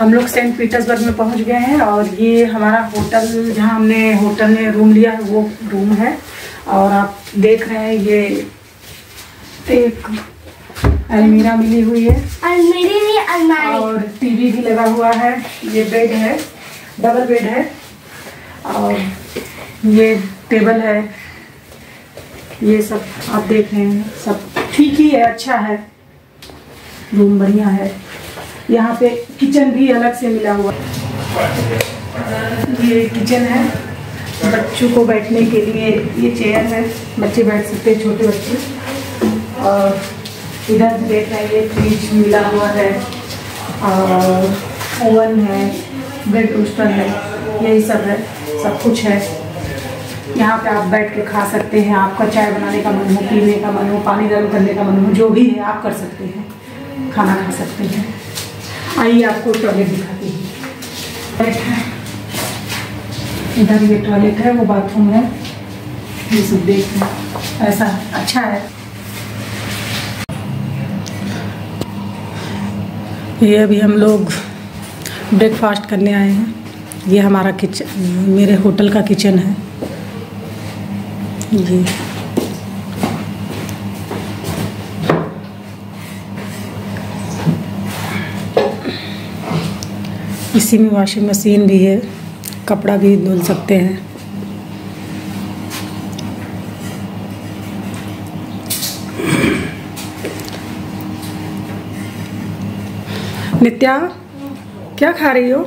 हम लोग Saint Petersburg में पहुँच गए हैं और ये हमारा होटल जहाँ हमने होटल में रूम लिया है वो रूम है। और आप देख रहे हैं ये एक अलमीरा मिली हुई है। अलमीरी अलमारी। और टीवी भी लगा हुआ है। ये बेड है डबल बेड है। और ये टेबल है। ये सब आप देख रहे हैं सब ठीक ही है अच्छा है। रूम बढ़िया है। यहाँ पे किचन भी अलग से मिला हुआ। ये किचन है। बच्चों को बैठने के लिए ये चेयर है। बच्चे बैठ सकते हैं, छोटे बच्चे। और इधर देख रहे हैं फ्रिज मिला हुआ है। और ओवन है, ब्रेड टोस्टर है, यही सब है, सब कुछ है। यहाँ पे आप बैठ के खा सकते हैं। आपका चाय बनाने का मन हो, पीने का मन हो, पानी गर्म करने का मन हो, जो भी है, आप कर सकते हैं। खाना खा सकते हैं। आइए आपको टॉयलेट दिखाती हूँ। टॉयलेट है। इधर ये टॉयलेट है, वो बाथरूम है। ये सब देख रहे ऐसा अच्छा है। ये अभी हम लोग ब्रेकफास्ट करने आए हैं। ये हमारा किचन मेरे होटल का किचन है। जी इसी में वॉशिंग मशीन भी है, कपड़ा भी धुल सकते हैं। नित्या, क्या खा रही हो?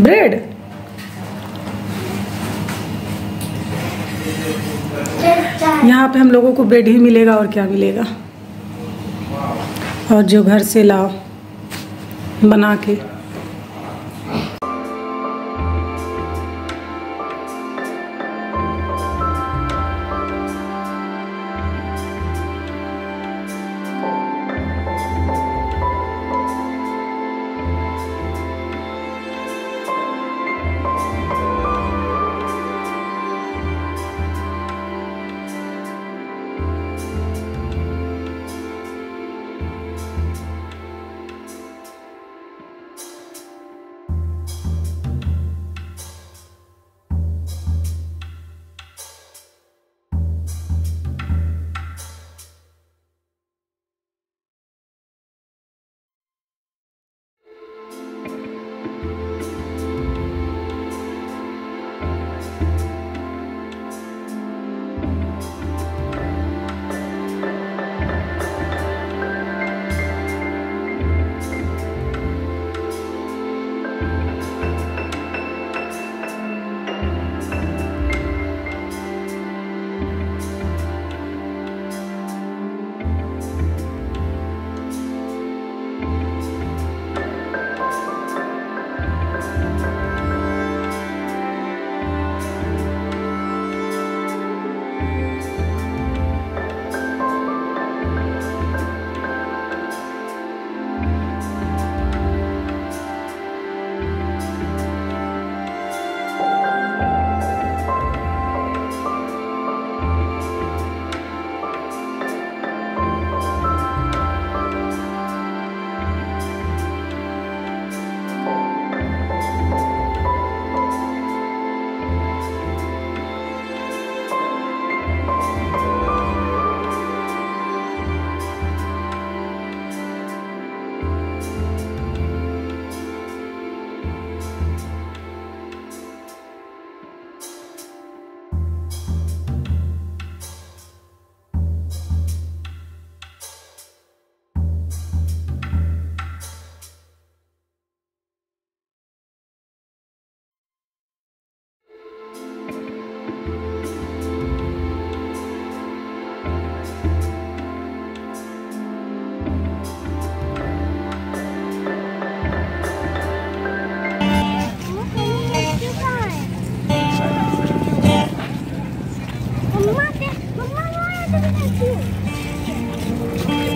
ब्रेड। यहाँ पे हम लोगों को ब्रेड ही मिलेगा और क्या मिलेगा? और जो घर से लाओ। बना के। はい。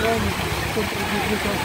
районе, кто приближал